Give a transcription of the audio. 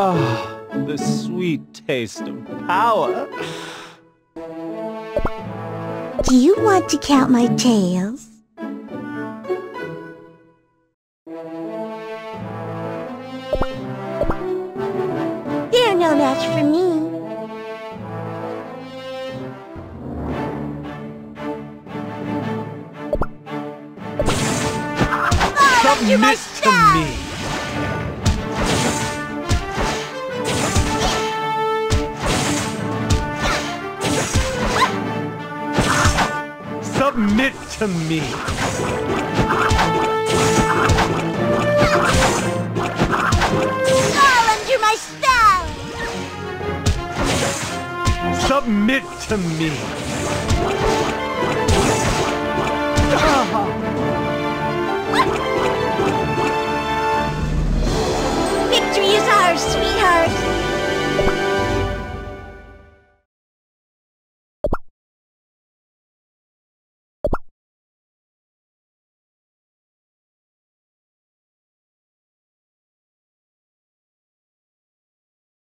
Ah, the sweet taste of power. Do you want to count my tails? They're no match for me. Submit to me. Submit to me. All under my spell! Submit to me.